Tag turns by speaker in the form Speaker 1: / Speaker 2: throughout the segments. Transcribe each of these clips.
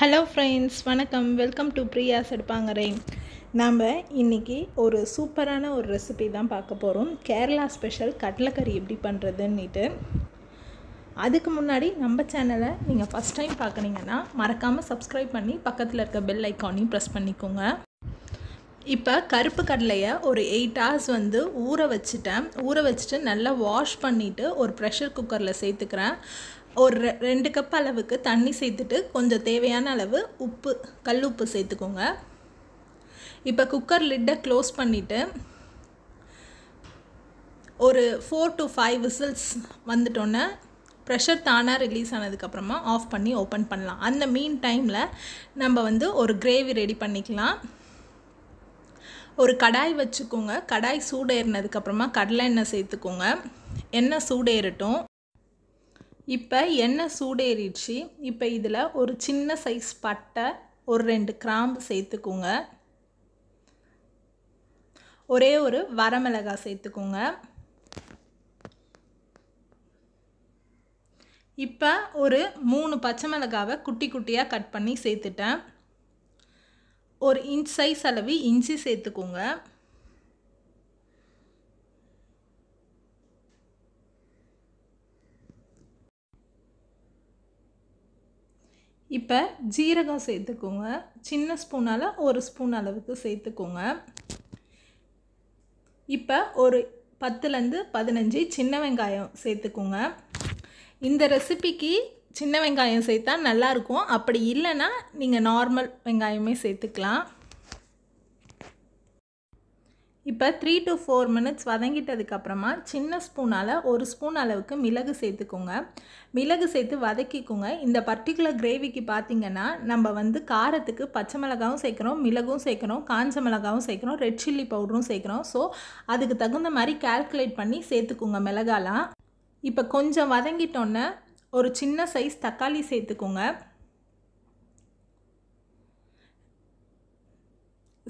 Speaker 1: Hello friends வணக்கம். Welcome to Priya's எடுப்பாங்கரை. நாம் இன்றைக்கி ஒரு சூப்பரான ஒரு ரெசிபி தான் பார்க்க போகிறோம் கேரளா ஸ்பெஷல் கடலைக்கறி எப்படி பண்ணுறதுன்னுட்டு அதுக்கு முன்னாடி நம்ம சேனலை நீங்கள் ஃபஸ்ட் டைம் பார்க்குறீங்கன்னா மறக்காமல் சப்ஸ்கிரைப் பண்ணி பக்கத்தில் இருக்க பெல் ஐக்கானையும் ப்ரெஸ் பண்ணிக்கோங்க. இப்போ கருப்பு கடலையை ஒரு எயிட் ஹவர்ஸ் வந்து ஊற வச்சுட்டேன். ஊற வச்சுட்டு நல்லா வாஷ் பண்ணிவிட்டு ஒரு ப்ரெஷர் குக்கரில் சேர்த்துக்கிறேன். ஒரு ரெ- ரெண்டு கப் அளவுக்கு தண்ணி சேர்த்துட்டு கொஞ்சம் தேவையான அளவு உப்பு கல் உப்பு சேர்த்துக்கோங்க. இப்போ குக்கர் லிட்டை க்ளோஸ் பண்ணிவிட்டு ஒரு ஃபோர் டு ஃபைவ் விசில்ஸ் வந்துட்டோன்னே ப்ரெஷர் தானாக ரிலீஸ் ஆனதுக்கப்புறமா ஆஃப் பண்ணி ஓப்பன் பண்ணலாம். அந்த மீன் டைமில் நம்ம வந்து ஒரு கிரேவி ரெடி பண்ணிக்கலாம். ஒரு கடாய் வச்சுக்கோங்க. கடாய் சூடேறினதுக்கப்புறமா கடலை எண்ணெய் சேர்த்துக்கோங்க. எண்ணெய் சூடேறட்டும். இப்போ எண்ணெய் சூடேறிடுச்சு. இப்போ இதில் ஒரு சின்ன சைஸ் பட்டை ஒரு ரெண்டு கிராம்பு சேர்த்துக்குங்க. ஒரே ஒரு வரமிளகாய் சேர்த்துக்குங்க. இப்போ ஒரு மூணு பச்சை மிளகாவை குட்டி குட்டியாக கட் பண்ணி சேர்த்துட்டேன். ஒரு இன்ச் சைஸ் அளவு இஞ்சி சேர்த்துக்குங்க. இப்போ ஜீரகம் சேர்த்துக்கோங்க. சின்ன ஸ்பூனால் ஒரு ஸ்பூன் அளவுக்கு சேர்த்துக்கோங்க. இப்போ ஒரு பத்துலேருந்து பதினஞ்சு சின்ன வெங்காயம் சேர்த்துக்கோங்க. இந்த ரெசிபிக்கு சின்ன வெங்காயம் சேர்த்தா நல்லாயிருக்கும் அப்படி இல்லைன்னா நீங்கள் நார்மல் வெங்காயமே சேர்த்துக்கலாம். இப்போ த்ரீ டு ஃபோர் மினிட்ஸ் வதங்கிட்டதுக்கப்புறமா சின்ன ஸ்பூனால் ஒரு ஸ்பூன் அளவுக்கு மிளகு சேர்த்துக்கோங்க. மிளகு சேர்த்து வதக்கிக்கோங்க. இந்த பர்டிகுலர் கிரேவிக்கு பார்த்தீங்கன்னா நம்ம வந்து காரத்துக்கு பச்சை மிளகாவும் சேர்க்குறோம் மிளகும் சேர்க்குறோம் காஞ்ச மிளகாவும் சேர்க்குறோம் ரெட் சில்லி பவுடரும் சேர்க்குறோம். ஸோ அதுக்கு தகுந்த மாதிரி கால்குலேட் பண்ணி சேர்த்துக்கோங்க மிளகாலாம். இப்போ கொஞ்சம் வதங்கிட்டோன்னே ஒரு சின்ன சைஸ் தக்காளி சேர்த்துக்கோங்க.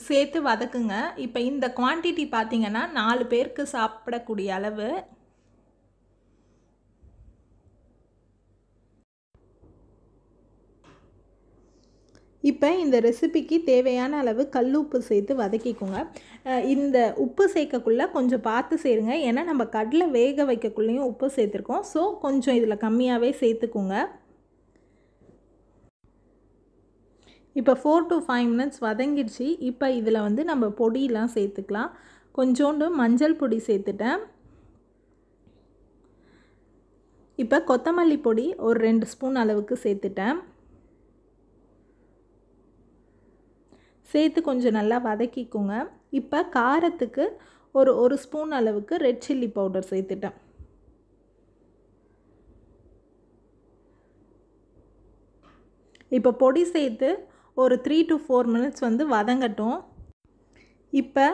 Speaker 1: சேர்த்து வதக்குங்க. இப்போ இந்த குவான்டிட்டி பார்த்தீங்கன்னா நாலு பேருக்கு சாப்பிடக்கூடிய அளவு. இப்போ இந்த ரெசிபிக்கு தேவையான அளவு கல் உப்பு சேர்த்து வதக்கிக்கோங்க. இந்த உப்பு சேர்க்கக்குள்ளே கொஞ்சம் பார்த்து சேருங்க. ஏன்னா நம்ம கடலை வேக வைக்கக்குள்ளேயும் உப்பு சேர்த்துருக்கோம். ஸோ கொஞ்சம் இதில் கம்மியாகவே சேர்த்துக்கோங்க. இப்போ ஃபோர் டு ஃபைவ் மினிட்ஸ் வதங்கிடுச்சு. இப்போ இதில் வந்து நம்ம பொடியெலாம் சேர்த்துக்கலாம். கொஞ்சோண்டு மஞ்சள் பொடி சேர்த்துட்டேன். இப்போ கொத்தமல்லி பொடி ஒரு ரெண்டு ஸ்பூன் அளவுக்கு சேர்த்துட்டேன். சேர்த்து கொஞ்சம் நல்லா வதக்கிக்கோங்க. இப்போ காரத்துக்கு ஒரு ஒரு ஸ்பூன் அளவுக்கு ரெட் சில்லி பவுடர் சேர்த்துட்டேன். இப்போ பொடி சேர்த்து ஒரு த்ரீ டு ஃபோர் மினிட்ஸ் வந்து வதங்கட்டும். இப்போ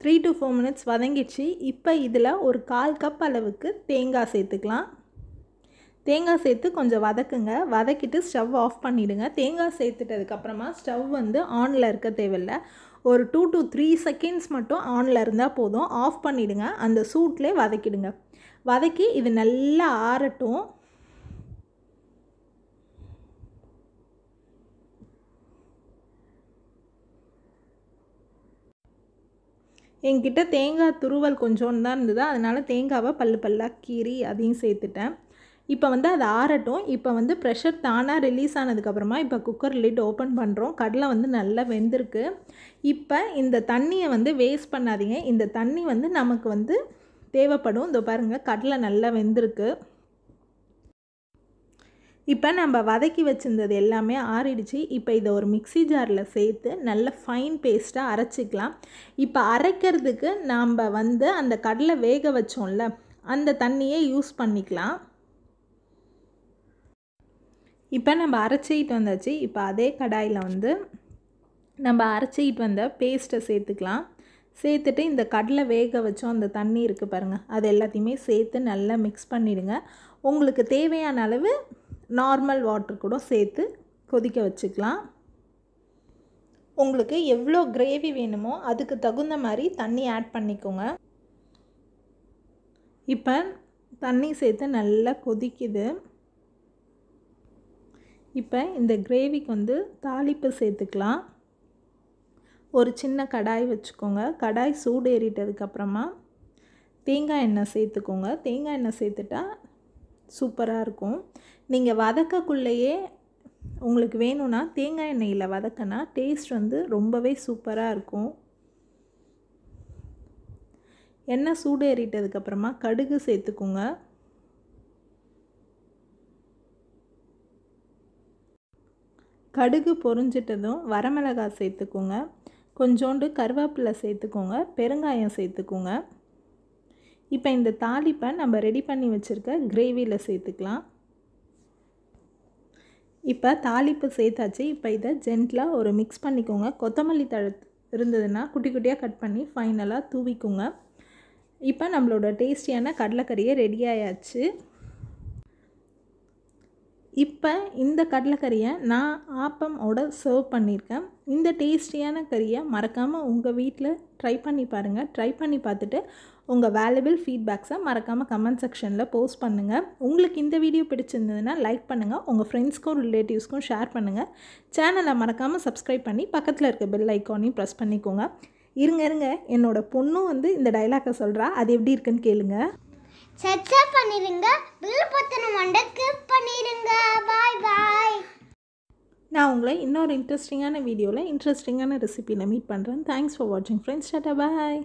Speaker 1: த்ரீ டு ஃபோர் மினிட்ஸ் வதங்கிடுச்சு. இப்போ இதில் ஒரு கால் கப் அளவுக்கு தேங்காய் சேர்த்துக்கலாம். தேங்காய் சேர்த்து கொஞ்சம் வதக்குங்க. வதக்கிட்டு ஸ்டவ் ஆஃப் பண்ணிவிடுங்க தேங்காய் சேர்த்துட்டதுக்கப்புறமா ஸ்டவ் வந்து ஆனில் இருக்க தேவையில்ல. ஒரு டூ டு த்ரீ செகண்ட்ஸ் மட்டும் ஆனில் இருந்தால் போதும். ஆஃப் பண்ணிவிடுங்க அந்த சூட்லேயே வதக்கிடுங்க. வதக்கி இது நல்லா ஆறட்டும். என்கிட்ட தேங்காய் துருவல் கொஞ்சோண்டு தான் இருந்தது. அதனால் தேங்காவை பல்லு பல்லாக கீறி அதையும் சேர்த்துட்டேன். இப்போ வந்து அது ஆறட்டும். இப்போ வந்து ப்ரெஷர் தானாக ரிலீஸ் ஆனதுக்கப்புறமா இப்போ குக்கர் லிட் ஓப்பன் பண்ணுறோம் கடலை வந்து நல்லா வெந்திருக்கு. இப்போ இந்த தண்ணியை வந்து வேஸ்ட் பண்ணாதீங்க. இந்த தண்ணி வந்து நமக்கு வந்து தேவைப்படும். இந்த பாருங்கள் கடலை நல்லா வெந்திருக்கு. இப்போ நம்ம வதக்கி வச்சுருந்தது எல்லாமே ஆறிடுச்சு. இப்போ இதை ஒரு மிக்ஸி ஜாரில் சேர்த்து நல்ல ஃபைன் பேஸ்ட்டாக அரைச்சிக்கலாம். இப்போ அரைக்கிறதுக்கு நாம் வந்து அந்த கடலை வேக வச்சோம்ல அந்த தண்ணியை யூஸ் பண்ணிக்கலாம். இப்போ நம்ம அரைச்சிக்கிட்டு வந்தாச்சு. இப்போ அதே கடாயில் வந்து நம்ம அரைச்சிக்கிட்டு வந்த பேஸ்ட்டை சேர்த்துக்கலாம். சேர்த்துட்டு இந்த கடலை வேக வச்சோம். அந்த தண்ணி இருக்குது பாருங்கள் அது எல்லாத்தையுமே சேர்த்து நல்லா மிக்ஸ் பண்ணிவிடுங்க உங்களுக்கு தேவையான அளவு நார்மல் வாட்டர் கூட சேர்த்து கொதிக்க வச்சுக்கலாம். உங்களுக்கு எவ்வளோ கிரேவி வேணுமோ அதுக்கு தகுந்த மாதிரி தண்ணி ஆட் பண்ணிக்கோங்க. இப்போ தண்ணி சேர்த்து நல்லா கொதிக்குது. இப்போ இந்த கிரேவிக்கு வந்து தாளிப்பு சேர்த்துக்கலாம். ஒரு சின்ன கடாய் வச்சுக்கோங்க. கடாய் சூடு ஏறிட்டதுக்கப்புறமா தேங்காய் எண்ணெய் சேர்த்துக்கோங்க. தேங்காய் எண்ணெய் சேர்த்துட்டா சூப்பராக இருக்கும். நீங்கள் வதக்கக்குள்ளேயே உங்களுக்கு வேணும்னா தேங்காய் எண்ணெயில் வதக்கினா டேஸ்ட் வந்து ரொம்பவே சூப்பராக இருக்கும். எண்ணெய் சூடேறிட்டதுக்கப்புறமா கடுகு சேர்த்துக்குங்க. கடுகு பொரிஞ்சிட்டதும் வரமிளகாய் சேர்த்துக்குங்க. கொஞ்சோண்டு கருவேப்பிலை சேர்த்துக்கோங்க. பெருங்காயம் சேர்த்துக்குங்க. இப்போ இந்த தாளிப்பை நம்ம ரெடி பண்ணி வச்சுருக்க கிரேவியில் சேர்த்துக்கலாம். இப்போ தாளிப்பு சேர்த்தாச்சு. இப்போ இதை ஜென்டிலாக ஒரு மிக்ஸ் பண்ணிக்கோங்க. கொத்தமல்லி தழை இருந்ததுன்னா குட்டி குட்டியாக கட் பண்ணி ஃபைனலாக தூவிக்கோங்க. இப்போ நம்மளோட டேஸ்டியான கடலைக்கறியை ரெடி ஆயாச்சு. இப்போ இந்த கடலைக்கறியை நான் ஆப்பமோட சர்வ் பண்ணியிருக்கேன் இந்த டேஸ்டியான கறியை மறக்காமல் உங்கள் வீட்டில் ட்ரை பண்ணி பாருங்கள் ட்ரை பண்ணி பார்த்துட்டு உங்கள் வேல்யூபிள் ஃபீட்பேக்ஸை மறக்காமல் கமெண்ட் செக்ஷனில் போஸ்ட் பண்ணுங்கள் உங்களுக்கு இந்த வீடியோ பிடிச்சிருந்ததுன்னா லைக் பண்ணுங்கள் உங்கள் ஃப்ரெண்ட்ஸ்க்கும் ரிலேட்டிவ்ஸ்க்கும் ஷேர் பண்ணுங்கள் சேனலை மறக்காமல் சப்ஸ்கிரைப் பண்ணி பக்கத்தில் இருக்க பெல் ஐக்கானையும் ப்ரெஸ் பண்ணிக்கோங்க. இருங்க இருங்க. என்னோட பொண்ணும் வந்து இந்த டைலாக்கை சொல்கிறா அது எப்படி இருக்குன்னு கேளுங்கள்
Speaker 2: சப்ஸ்கிரைப் பண்ணிருங்க பில் பத்தனை மண்ட கிளிக் பண்ணிருங்க பாய் பாய்
Speaker 1: நான் உங்களை இன்னொரு இன்ட்ரெஸ்டிங்கான வீடியோவில் இன்ட்ரெஸ்டிங்கான ரெசிபியில் மீட் பண்ணுறேன் தேங்க்ஸ் ஃபார் வாட்சிங் ஃப்ரெண்ட்ஸ் டாட்டா பாய்